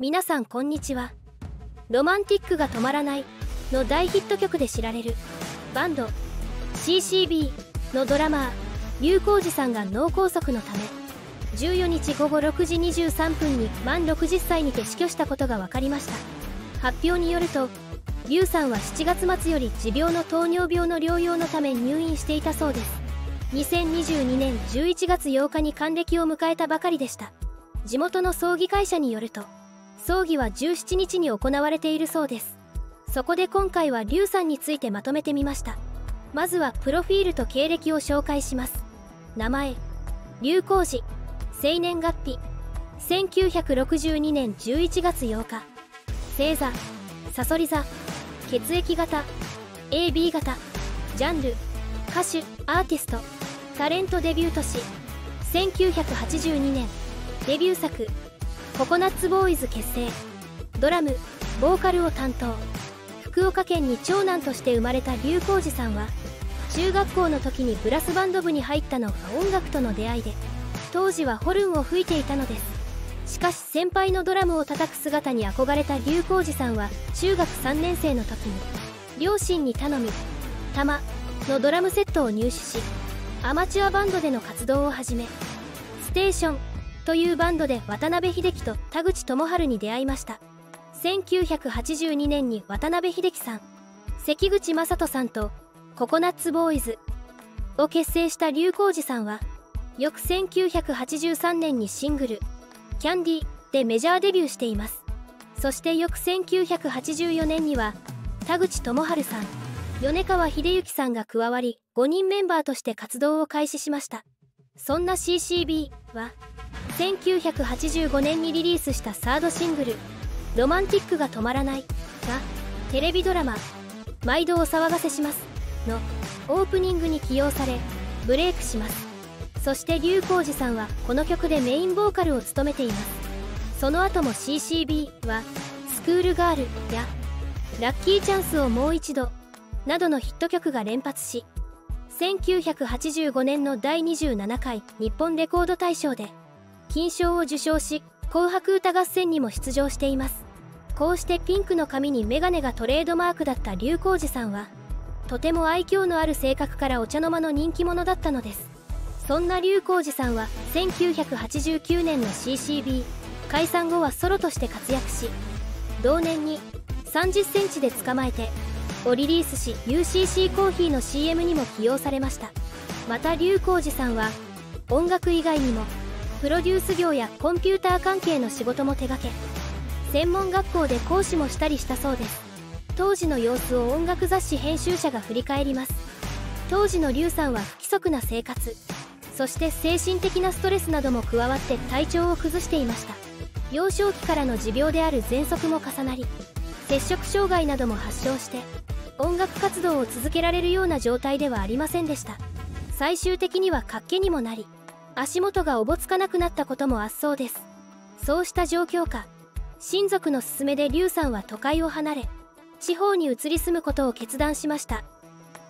皆さんこんにちは。ロマンティックが止まらないの大ヒット曲で知られる。バンド CCB のドラマー劉浩二さんが脳梗塞のため14日午後6時23分に満60歳にて死去したことが分かりました。発表によると劉さんは7月末より持病の糖尿病の療養のため入院していたそうです。2022年11月8日に還暦を迎えたばかりでした。地元の葬儀会社によると葬儀は17日に行われているそうです。そこで今回は劉さんについてまとめてみました。まずはプロフィールと経歴を紹介します。名前劉浩二生年月日1962年11月8日。星座サソリ座。血液型 AB 型。ジャンル歌手アーティスト。タレントデビュー年。1982年。デビュー作ココナッツボーイズ結成。ドラムボーカルを担当。福岡県に長男として生まれた劉浩二さんは中学校の時にブラスバンド部に入ったのが音楽との出会いで当時はホルンを吹いていたのです。しかし先輩のドラムを叩く姿に憧れた劉浩二さんは中学3年生の時に両親に頼み「玉」のドラムセットを入手しアマチュアバンドでの活動を始めステーションというバンドで渡辺秀樹と田口智春に出会いました。1982年に渡辺秀樹さん関口正人さんとココナッツボーイズを結成した劉浩二さんは翌1983年にシングル「キャンディ」でメジャーデビューしています。そして翌1984年には田口智春さん米川秀幸さんが加わり5人メンバーとして活動を開始しました。そんな CCB は1985年にリリースしたサードシングル「ロマンティックが止まらない」がテレビドラマ「毎度お騒がせします」のオープニングに起用されブレイクします。そして劉浩二さんはこの曲でメインボーカルを務めています。その後も CCB は「スクールガール」や「ラッキーチャンスをもう一度」などのヒット曲が連発し1985年の第27回日本レコード大賞で金賞を受賞し紅白歌合戦にも出場しています。こうしてピンクの髪にメガネがトレードマークだった劉浩二さんはとても愛嬌のある性格からお茶の間の人気者だったのです。そんな劉浩二さんは1989年の CCB 解散後はソロとして活躍し同年に30センチで捕まえてをリリースし UCC コーヒーの CM にも起用されました。また劉浩二さんは音楽以外にもプロデュース業やコンピューター関係の仕事も手掛け。専門学校で講師もしたりしたそうです。当時の様子を音楽雑誌編集者が振り返ります。当時の劉さんは不規則な生活。そして精神的なストレスなども加わって体調を崩していました。幼少期からの持病である喘息も重なり摂食障害なども発症して音楽活動を続けられるような状態ではありませんでした。最終的には活気にもなり足元がおぼつかなくなったこともあっそうです。そうした状況下親族の勧めで劉さんは都会を離れ地方に移り住むことを決断しました。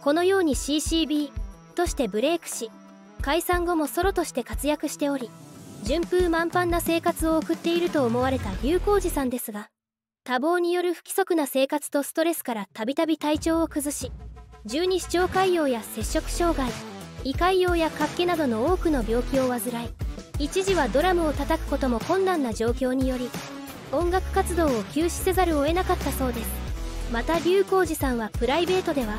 このように CCB としてブレイクし解散後もソロとして活躍しており順風満帆な生活を送っていると思われた劉浩二さんですが多忙による不規則な生活とストレスからたびたび体調を崩し十二指腸潰瘍や摂食障害胃潰瘍や活気などの多くの病気を患い一時はドラムを叩くことも困難な状況により音楽活動を休止せざるを得なかったそうです。また劉浩二さんはプライベートでは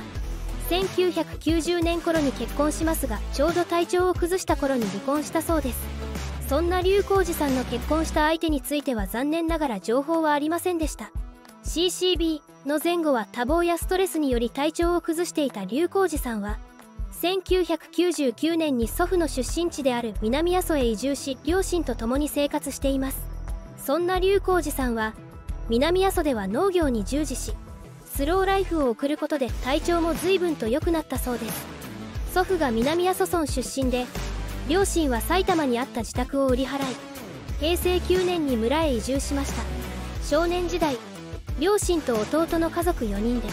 1990年頃に結婚しますがちょうど体調を崩した頃に離婚したそうです。そんな劉浩二さんの結婚した相手については残念ながら情報はありませんでした。CCB の前後は多忙やストレスにより体調を崩していた劉浩二さんは1999年に祖父の出身地である南阿蘇へ移住し両親と共に生活しています。そんな劉浩二さんは南阿蘇では農業に従事しスローライフを送ることで体調も随分と良くなったそうです。祖父が南阿蘇村出身で両親は埼玉にあった自宅を売り払い平成9年に村へ移住しました。少年時代両親と弟の家族4人で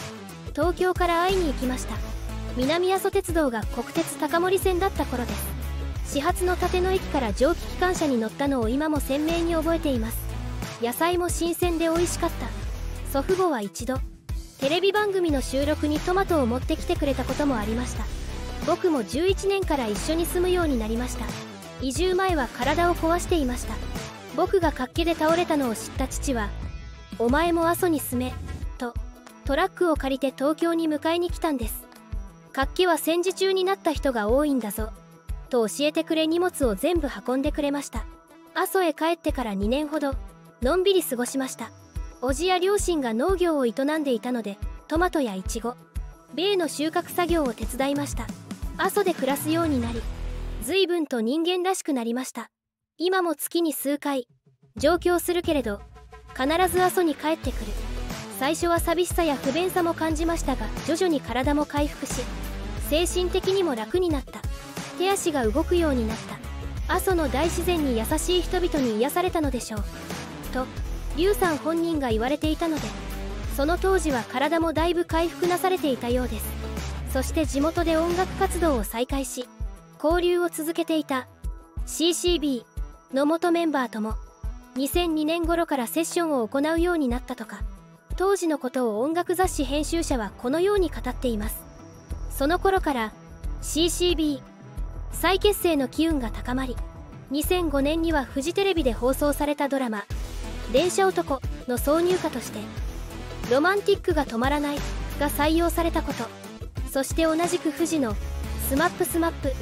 東京から会いに行きました。南阿蘇鉄道が国鉄高森線だった頃です。始発の立野駅から蒸気機関車に乗ったのを今も鮮明に覚えています。野菜も新鮮で美味しかった。祖父母は一度テレビ番組の収録にトマトを持ってきてくれたこともありました。僕も11年から一緒に住むようになりました。移住前は体を壊していました。僕が活気で倒れたのを知った父は「お前も阿蘇に住め」とトラックを借りて東京に迎えに来たんです。活気は戦時中になった人が多いんだぞ。と教えてくれ荷物を全部運んでくれました。阿蘇へ帰ってから2年ほどのんびり過ごしました。叔父や両親が農業を営んでいたのでトマトやイチゴ米の収穫作業を手伝いました。阿蘇で暮らすようになり随分と人間らしくなりました。今も月に数回上京するけれど必ず阿蘇に帰ってくる。最初は寂しさや不便さも感じましたが徐々に体も回復し精神的にも楽になった。手足が動くようになった。阿蘇の大自然に優しい人々に癒されたのでしょう。と劉さん本人が言われていたのでその当時は体もだいぶ回復なされていたようです。そして地元で音楽活動を再開し交流を続けていた CCB の元メンバーとも2002年頃からセッションを行うようになったとか。当時のことを音楽雑誌編集者はこのように語っています。その頃から CCB 再結成の機運が高まり2005年にはフジテレビで放送されたドラマ電車男の挿入歌として「ロマンティックが止まらない」が採用されたことそして同じくフジの「スマップスマップで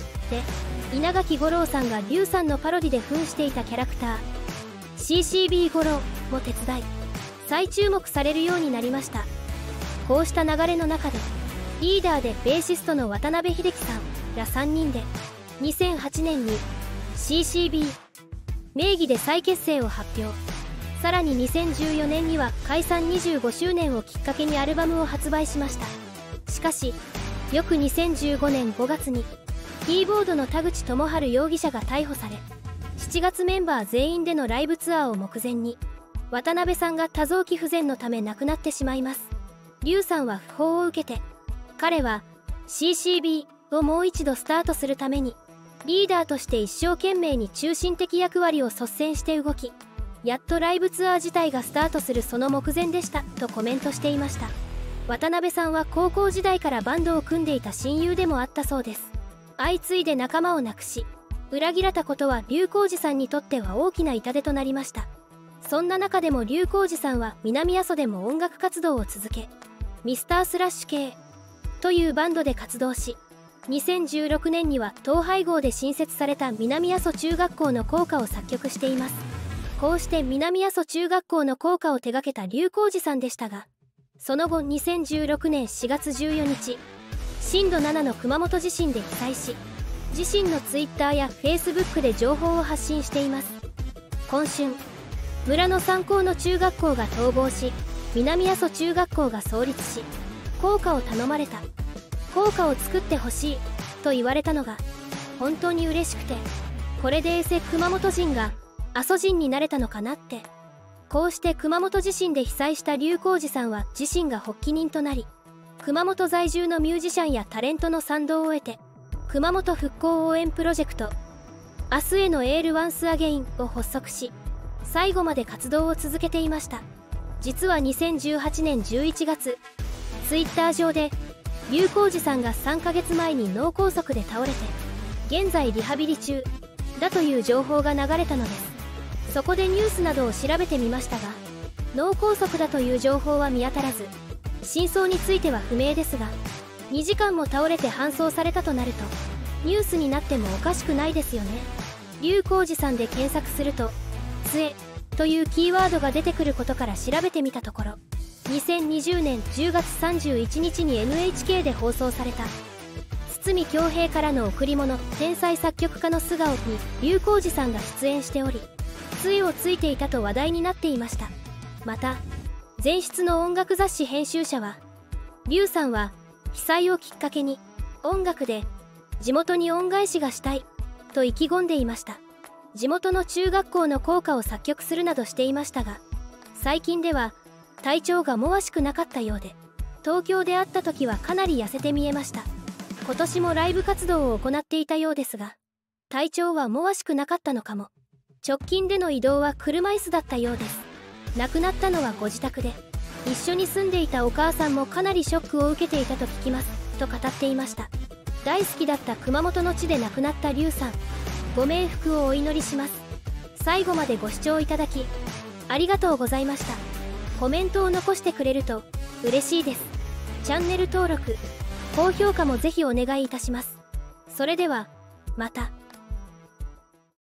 稲垣吾郎さんが笠さんのパロディで扮していたキャラクター CCB 吾郎も手伝い再注目されるようになりました。こうした流れの中でリーダーでベーシストの渡辺秀樹さんら3人で2008年に CCB 名義で再結成を発表。さらに2014年には解散25周年をきっかけにアルバムを発売しました。しかし翌2015年5月にキーボードの田口智春容疑者が逮捕され7月メンバー全員でのライブツアーを目前に渡辺さんが多臓器不全のため亡くなってしまいます。劉さんは訃報を受けて彼は CCB をもう一度スタートするためにリーダーとして一生懸命に中心的役割を率先して動きやっとライブツアー自体がスタートするその目前でしたとコメントしていました。渡辺さんは高校時代からバンドを組んでいた親友でもあったそうです。相次いで仲間を亡くし裏切られたことは龍光寺さんにとっては大きな痛手となりました。そんな中でも龍光寺さんは南阿蘇でも音楽活動を続けミスタースラッシュ系というバンドで活動し2016年には統廃合で新設された南阿蘇中学校の校歌を作曲しています。こうして南阿蘇中学校の校歌を手掛けた龍光寺さんでしたがその後2016年4月14日震度7の熊本地震で被災し自身の Twitter や Facebook で情報を発信しています。今春村の三校の中学校が逃亡し南阿蘇中学校が創立し校歌を頼まれた。校歌を作ってほしいと言われたのが本当に嬉しくてこれでエセ熊本人が阿蘇人になれたのかなって。こうして熊本地震で被災した龍光寺さんは自身が発起人となり熊本在住のミュージシャンやタレントの賛同を得て熊本復興応援プロジェクト「明日へのエールワンスアゲイン」を発足し最後まで活動を続けていました。実は2018年11月 twitter 上で龍光寺さんが3ヶ月前に脳梗塞で倒れて現在リハビリ中だという情報が流れたのです。そこでニュースなどを調べてみましたが脳梗塞だという情報は見当たらず真相については不明ですが2時間も倒れて搬送されたとなるとニュースになってもおかしくないですよね。龍光寺さんで検索すると「杖」というキーワードが出てくることから調べてみたところ2020年10月31日に NHK で放送された堤恭平からの贈り物天才作曲家の素顔に龍光寺さんが出演しており杖をついていたと話題になっていました。また前室の音楽雑誌編集者は劉さんは被災をきっかけに音楽で地元に恩返しがしたいと意気込んでいました。地元の中学校の校歌を作曲するなどしていましたが最近では体調が思わしくなかったようで東京で会った時はかなり痩せて見えました。今年もライブ活動を行っていたようですが体調は思わしくなかったのかも。直近での移動は車椅子だったようです。亡くなったのはご自宅で一緒に住んでいたお母さんもかなりショックを受けていたと聞きますと語っていました。大好きだった熊本の地で亡くなった劉さん。ご冥福をお祈りします。最後までご視聴いただきありがとうございました。コメントを残してくれると嬉しいです。チャンネル登録高評価もぜひお願いいたします。それではまた。